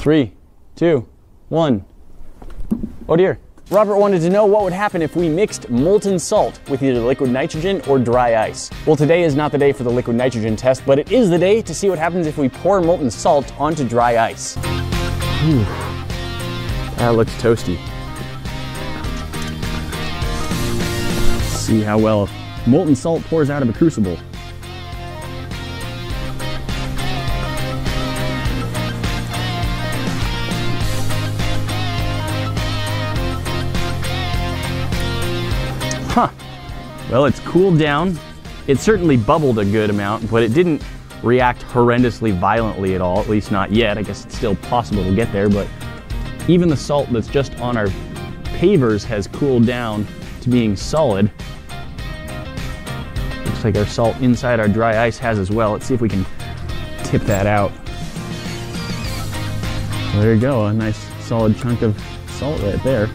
Three, two, one. Oh dear. Robert wanted to know what would happen if we mixed molten salt with either liquid nitrogen or dry ice. Well, today is not the day for the liquid nitrogen test, but it is the day to see what happens if we pour molten salt onto dry ice. That looks toasty. See how well molten salt pours out of a crucible. Huh. Well, it's cooled down. It certainly bubbled a good amount, but it didn't react horrendously violently at all, at least not yet. I guess it's still possible to get there, but even the salt that's just on our pavers has cooled down to being solid. Looks like our salt inside our dry ice has as well. Let's see if we can tip that out. Well, there you go, a nice solid chunk of salt right there.